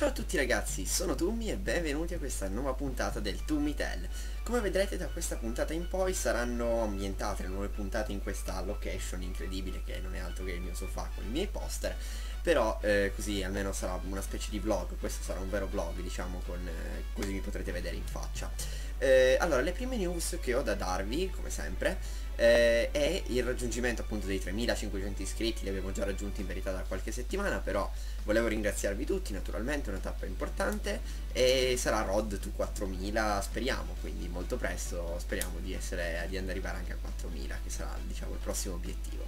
Ciao a tutti ragazzi, sono Tummi e benvenuti a questa nuova puntata del Tummi Tell. Come vedrete da questa puntata in poi saranno ambientate le nuove puntate in questa location incredibile che non è altro che il mio sofà con i miei poster però eh, così almeno sarà una specie di vlog, questo sarà un vero vlog diciamo con, eh, così mi potrete vedere in faccia. Eh, allora le prime news che ho da darvi come sempre eh, è il raggiungimento appunto dei 3500 iscritti, li avevo già raggiunti in verità da qualche settimana, però volevo ringraziarvi tutti naturalmente, una tappa importante e sarà Rod to 4000 speriamo, quindi molto presto speriamo di, essere, di andare anche a 4000 che sarà diciamo il prossimo obiettivo.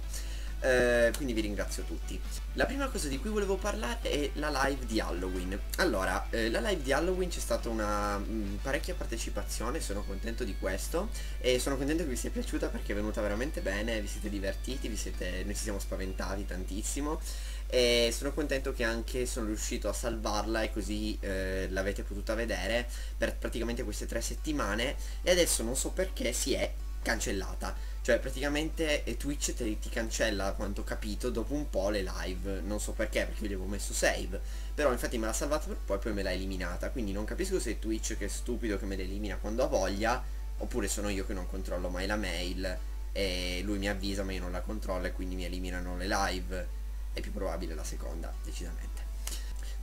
Eh, quindi vi ringrazio tutti. La prima cosa di cui volevo parlare è la live di Halloween. Allora, eh, la live di Halloween c'è stata una mh, mm, parecchia partecipazione, sono contento di questo e sono contento che vi sia piaciuta perché è venuta veramente bene, vi siete divertiti, vi siete, noi ci siamo spaventati tantissimo e sono contento che anche sono riuscito a salvarla e così eh, l'avete potuta vedere per praticamente queste tre settimane e adesso non so perché si è cancellata cioè praticamente Twitch te, ti cancella, quanto ho capito, dopo un po' le live. Non so perché, perché io gli avevo messo save. Però infatti me l'ha salvata per poi, poi me l'ha eliminata. Quindi non capisco se è Twitch che è stupido che me le elimina quando ha voglia. Oppure sono io che non controllo mai la mail. E lui mi avvisa ma io non la controllo e quindi mi eliminano le live. È più probabile la seconda, decisamente.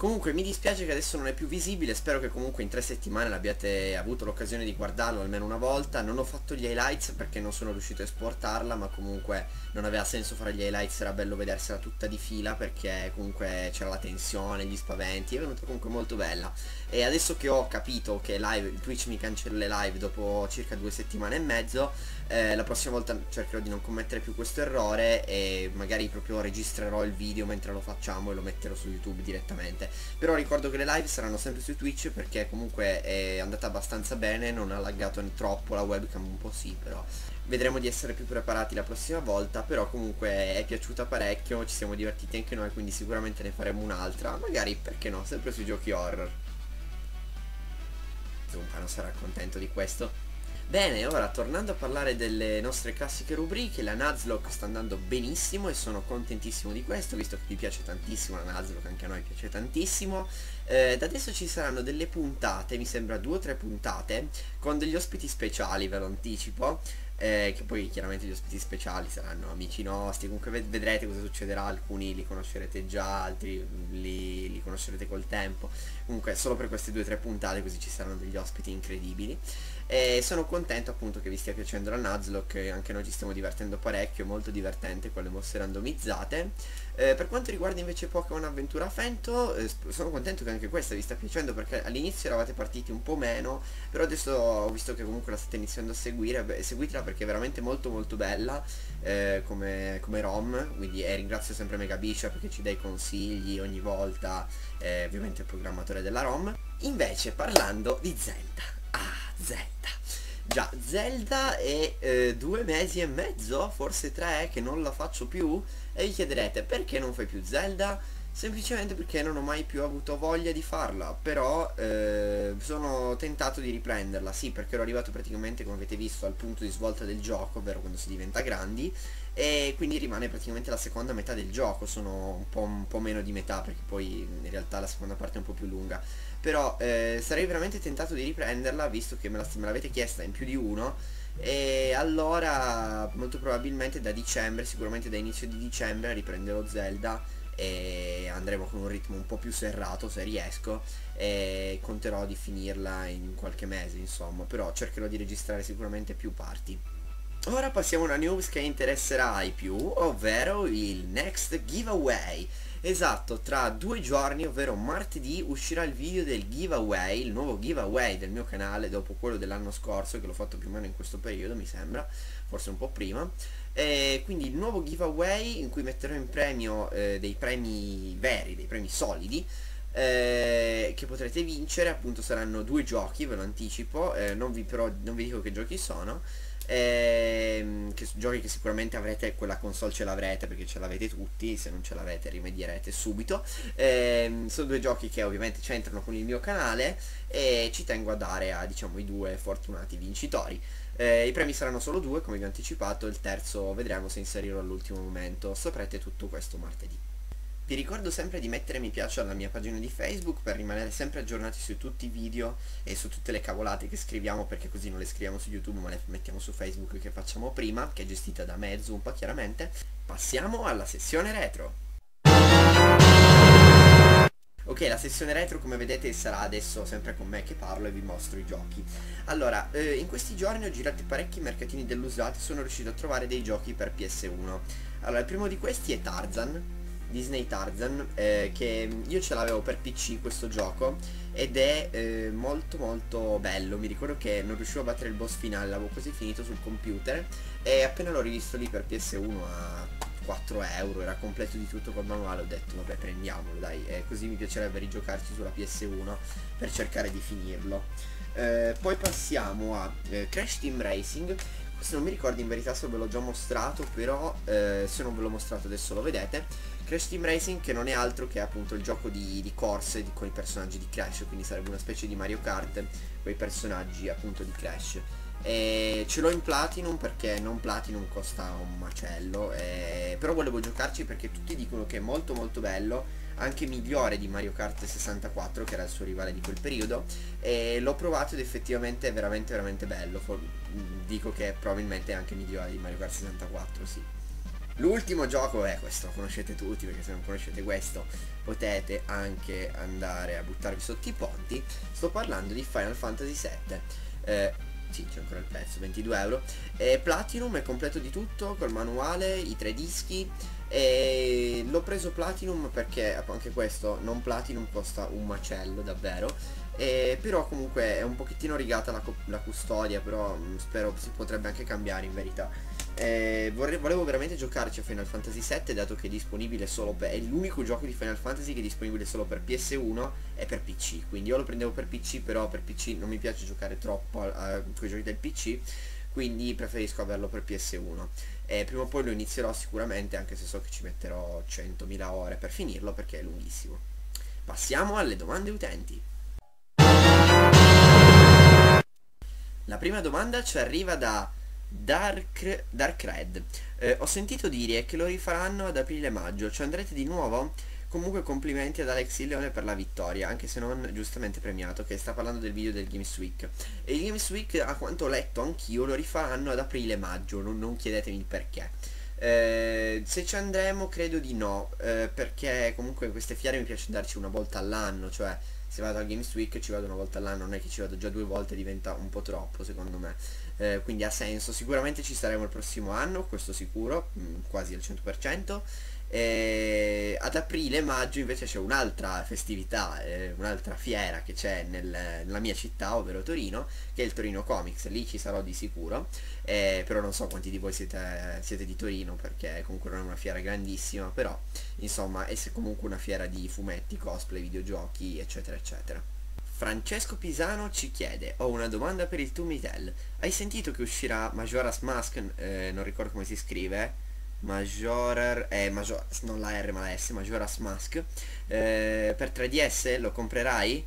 Comunque mi dispiace che adesso non è più visibile, spero che comunque in tre settimane l'abbiate avuto l'occasione di guardarlo almeno una volta. Non ho fatto gli highlights perché non sono riuscito a esportarla, ma comunque non aveva senso fare gli highlights, era bello vedersela tutta di fila perché comunque c'era la tensione, gli spaventi, è venuta comunque molto bella. E adesso che ho capito che live, Twitch mi cancella le live dopo circa due settimane e mezzo, eh, la prossima volta cercherò di non commettere più questo errore e magari proprio registrerò il video mentre lo facciamo e lo metterò su YouTube direttamente. Però ricordo che le live saranno sempre su Twitch perché comunque è andata abbastanza bene non ha laggato troppo la webcam un po' sì però vedremo di essere più preparati la prossima volta. Però comunque è piaciuta parecchio ci siamo divertiti anche noi quindi sicuramente ne faremo un'altra magari perché no sempre sui giochi horror. Zumpa non sarà contento di questo Bene, ora tornando a parlare delle nostre classiche rubriche, la Nuzlocke sta andando benissimo e sono contentissimo di questo, visto che vi piace tantissimo la Nuzlocke, anche a noi piace tantissimo. Eh, da adesso ci saranno delle puntate, mi sembra due o tre puntate, con degli ospiti speciali, ve lo anticipo, eh, che poi chiaramente gli ospiti speciali saranno amici nostri, comunque vedrete cosa succederà, alcuni li conoscerete già, altri li, li conoscerete col tempo, comunque solo per queste due o tre puntate così ci saranno degli ospiti incredibili. E sono contento appunto che vi stia piacendo la Nuzlocke anche noi ci stiamo divertendo parecchio molto divertente con le mosse randomizzate eh, per quanto riguarda invece Pokémon Avventura Fento eh, sono contento che anche questa vi sta piacendo perché all'inizio eravate partiti un po' meno però adesso ho visto che comunque la state iniziando a seguire beh, seguitela perché è veramente molto molto bella eh, come, come ROM quindi e ringrazio sempre Megabisha perché ci dai consigli ogni volta eh, ovviamente il programmatore della ROM invece parlando di Zelda Zelda. Già, Zelda è eh, due mesi e mezzo, forse tre, che non la faccio più. E vi chiederete, perché non fai più Zelda? Semplicemente perché non ho mai più avuto voglia di farla, però eh, sono tentato di riprenderla, sì, perché ero arrivato praticamente, come avete visto, al punto di svolta del gioco, ovvero quando si diventa grandi, e quindi rimane praticamente la seconda metà del gioco, sono un po', un po meno di metà, perché poi in realtà la seconda parte è un po' più lunga. Però eh, sarei veramente tentato di riprenderla visto che me, la, me l'avete chiesta in più di uno e allora molto probabilmente da dicembre, sicuramente da inizio di dicembre riprenderò Zelda e andremo con un ritmo un po' più serrato se riesco e conterò di finirla in qualche mese insomma però cercherò di registrare sicuramente più parti. Ora passiamo a una news che interesserà ai più ovvero il next giveaway Esatto, tra due giorni, ovvero martedì, uscirà il video del giveaway, il nuovo giveaway del mio canale dopo quello dell'anno scorso, che l'ho fatto più o meno in questo periodo, mi sembra, forse un po' prima. E quindi il nuovo giveaway in cui metterò in premio eh, dei premi veri, dei premi solidi, eh, che potrete vincere, appunto saranno due giochi, ve lo anticipo, eh, non, vi, però, non vi dico che giochi sono, ehm, che, giochi che sicuramente avrete, quella console ce l'avrete perché ce l'avete tutti, se non ce l'avete rimedierete subito. Ehm, sono due giochi che ovviamente c'entrano con il mio canale e ci tengo a dare a diciamo i due fortunati vincitori. Eh, I premi saranno solo due, come vi ho anticipato, il terzo vedremo se inserirlo all'ultimo momento, saprete tutto questo martedì. Vi ricordo sempre di mettere mi piace alla mia pagina di Facebook per rimanere sempre aggiornati su tutti i video e su tutte le cavolate che scriviamo perché così non le scriviamo su YouTube ma le mettiamo su Facebook che facciamo prima, che è gestita da me, Zumpa chiaramente. Passiamo alla sessione retro. Ok, la sessione retro come vedete sarà adesso sempre con me che parlo e vi mostro i giochi. Allora, eh, in questi giorni ho girato parecchi mercatini dell'usato e sono riuscito a trovare dei giochi per PS1. Allora, il primo di questi è Tarzan, Disney Tarzan eh, che io ce l'avevo per PC questo gioco ed è eh, molto molto bello. Mi ricordo che non riuscivo a battere il boss finale l'avevo quasi finito sul computer e appena l'ho rivisto lì per PS1 a 4 euro era completo di tutto col manuale ho detto vabbè prendiamolo dai. E così mi piacerebbe rigiocarci sulla PS1 per cercare di finirlo. Eh, poi passiamo a eh, Crash Team Racing. Questo non mi ricordo in verità se ve l'ho già mostrato però eh, se non ve l'ho mostrato adesso lo vedete Crash Team Racing che non è altro che appunto il gioco di, di corse di, con i personaggi di Crash quindi sarebbe una specie di Mario Kart con i personaggi appunto di Crash. E ce l'ho in Platinum perché non Platinum costa un macello e... però volevo giocarci perché tutti dicono che è molto molto bello anche migliore di Mario Kart 64 che era il suo rivale di quel periodo e l'ho provato ed effettivamente è veramente veramente bello. Dico che probabilmente è anche migliore di Mario Kart 64 sì L'ultimo gioco è questo, lo conoscete tutti perché se non conoscete questo potete anche andare a buttarvi sotto i ponti. Sto parlando di Final Fantasy VII. Eh, sì, c'è ancora il prezzo, 22 euro. Eh, Platinum è completo di tutto, col manuale, i tre dischi. E l'ho preso Platinum perché anche questo non Platinum costa un macello davvero e però comunque è un pochettino rigata la, la custodia però mh, mm, spero si potrebbe anche cambiare in verità. Eh, vorrei, volevo veramente giocarci a Final Fantasy VII dato che è disponibile solo per... è l'unico gioco di Final Fantasy che è disponibile solo per PS1 e per PC quindi io lo prendevo per PC però per PC non mi piace giocare troppo a, quei giochi del PC quindi preferisco averlo per PS1 e prima o poi lo inizierò sicuramente anche se so che ci metterò 100.000 ore per finirlo perché è lunghissimo. Passiamo alle domande utenti la prima domanda ci arriva da Dark, Dark Red. Eh, ho sentito dire che lo rifaranno ad aprile-maggio, ci andrete di nuovo? Comunque complimenti ad Alex Leone per la vittoria, anche se non giustamente premiato, che sta parlando del video del Games Week. E il Games Week, a quanto ho letto anch'io, lo rifaranno ad aprile-maggio, non, non, chiedetemi il perché. Eh, se ci andremo credo di no, eh, perché comunque queste fiere mi piace darci una volta all'anno, cioè se vado al Games Week ci vado una volta all'anno, non è che ci vado già due volte, diventa un po' troppo secondo me. Eh, quindi ha senso. Sicuramente ci saremo il prossimo anno questo sicuro mh, mm, quasi al 100% e ad aprile maggio invece c'è un'altra festività eh, un'altra fiera che c'è nel, nella mia città ovvero Torino che è il Torino Comics. Lì ci sarò di sicuro eh, però non so quanti di voi siete, siete, di Torino perché comunque non è una fiera grandissima però insomma è comunque una fiera di fumetti cosplay videogiochi eccetera eccetera. Francesco Pisano ci chiede Ho una domanda per il Tumitel Hai sentito che uscirà Majora's Mask? Eh, Non ricordo come si scrive Majorer eh, Major, Non la R ma la S Majora's Mask eh, Per 3DS lo comprerai?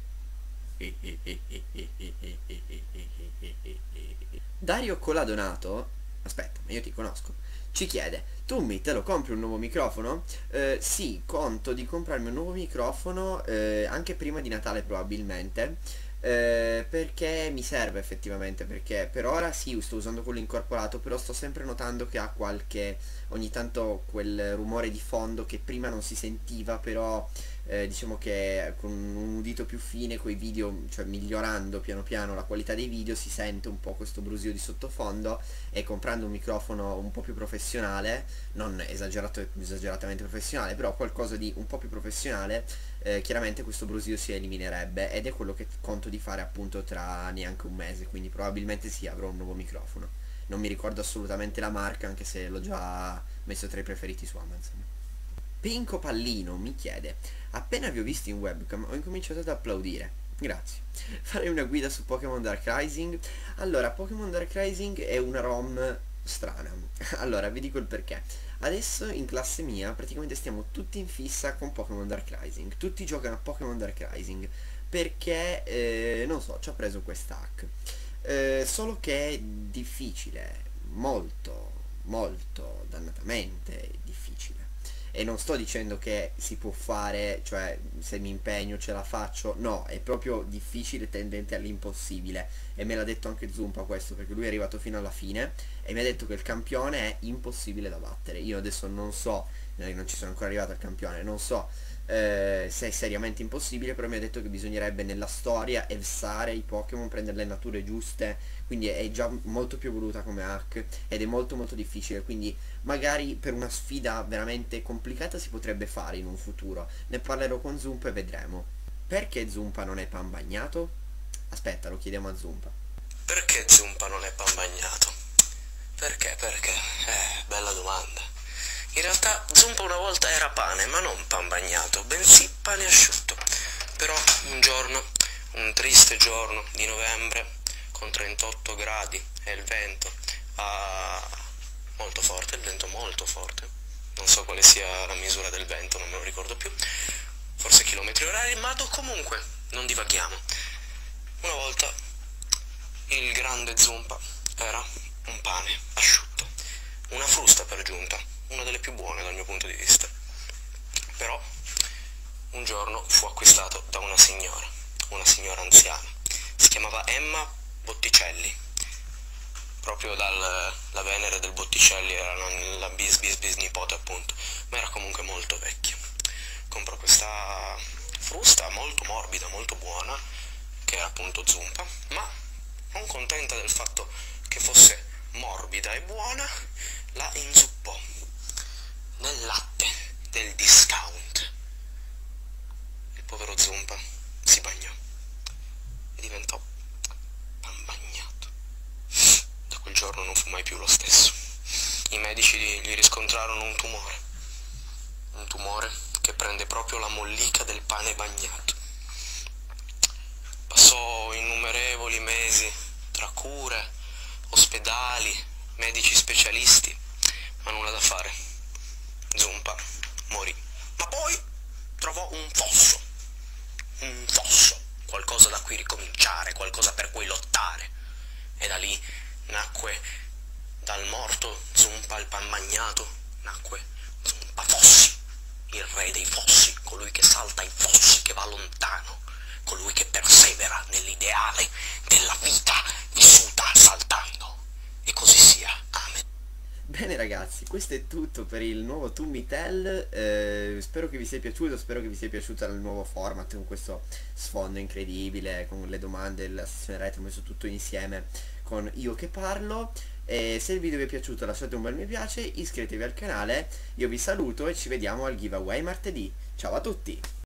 Dario Coladonato Aspetta ma io ti conosco Ci chiede tu te lo compri un nuovo microfono? Eh, sì, conto di comprarmi un nuovo microfono eh, anche prima di Natale probabilmente eh, perché mi serve effettivamente perché per ora sì sto usando quello incorporato però sto sempre notando che ha qualche ogni tanto quel rumore di fondo che prima non si sentiva però eh, diciamo che con un udito più fine con i video cioè migliorando piano piano la qualità dei video si sente un po' questo brusio di sottofondo e comprando un microfono un po' più professionale non esageratamente professionale però qualcosa di un po' più professionale eh, chiaramente questo brusio si eliminerebbe ed è quello che conto di fare appunto tra neanche un mese quindi probabilmente sì avrò un nuovo microfono. Non mi ricordo assolutamente la marca anche se l'ho già messo tra i preferiti su Amazon Pinco Pallino mi chiede Appena vi ho visto in webcam ho incominciato ad applaudire Grazie. Farei una guida su Pokémon Dark Rising. Allora, Pokémon Dark Rising è una ROM strana. Allora, vi dico il perché. Adesso in classe mia praticamente stiamo tutti in fissa con Pokémon Dark Rising. Tutti giocano a Pokémon Dark Rising perché, eh, non so, ci ha preso quest'hack. Eh, solo che è difficile, molto, molto dannatamente difficile e non sto dicendo che si può fare, cioè se mi impegno ce la faccio, no, è proprio difficile, tendente all'impossibile. E me l'ha detto anche Zumpa questo perché lui è arrivato fino alla fine e mi ha detto che il campione è impossibile da battere, io adesso non so, eh, non ci sono ancora arrivato al campione, non so eh, se è seriamente impossibile, però mi ha detto che bisognerebbe nella storia evsare i Pokémon, prendere le nature giuste, quindi è già molto più evoluta come hack ed è molto molto difficile, quindi magari per una sfida veramente complicata si potrebbe fare in un futuro. Ne parlerò con Zumpa e vedremo. Perché Zumpa non è pan bagnato? Aspetta, lo chiediamo a Zumpa. Perché Zumpa non è pan bagnato? Perché? Perché? Eh, bella domanda. In realtà Zumpa una volta era pane, ma non pan bagnato, bensì pane asciutto. Però un giorno, un triste giorno di novembre, con 38 gradi e il vento ah, molto forte, il vento molto forte, non so quale sia la misura del vento, non me lo ricordo più, forse chilometri orari, ma comunque non divaghiamo. Una volta il grande Zumpa era un pane asciutto, una frusta per giunta, una delle più buone dal mio punto di vista. Però un giorno fu acquistato da una signora, una signora anziana. Si chiamava Emma Botticelli. Proprio dalla Venere del Botticelli era la bis bis bis nipote appunto, ma era comunque molto vecchia. Comprò questa frusta molto morbida, molto buona, che era appunto zumpa, ma non contenta del fatto che fosse morbida e buona, la inzuppò nel latte del discount. Il povero Zumpa si bagnò e diventò pan bagnato. Da quel giorno non fu mai più lo stesso. I medici gli riscontrarono un tumore. Un tumore che prende proprio la mollica del pane bagnato. Passò innumerevoli mesi tra cure, ospedali, medici specialisti, ma nulla da fare Zumpa morì. Ma poi trovò un fosso, un fosso, qualcosa da cui ricominciare, qualcosa per cui lottare. E da lì nacque dal morto Zumpa il pan magnato, nacque Zumpa Fossi, il re dei fossi, colui che salta i fossi, che va lontano, colui che persevera nell'ideale della vita vissuta saltando. E così sia. Bene ragazzi, questo è tutto per il nuovo Tummitel, eh, spero che vi sia piaciuto, spero che vi sia piaciuto il nuovo format con questo sfondo incredibile, con le domande, la sessione retro messo tutto insieme con io che parlo. E se il video vi è piaciuto lasciate un bel mi piace, iscrivetevi al canale, io vi saluto e ci vediamo al giveaway martedì. Ciao a tutti!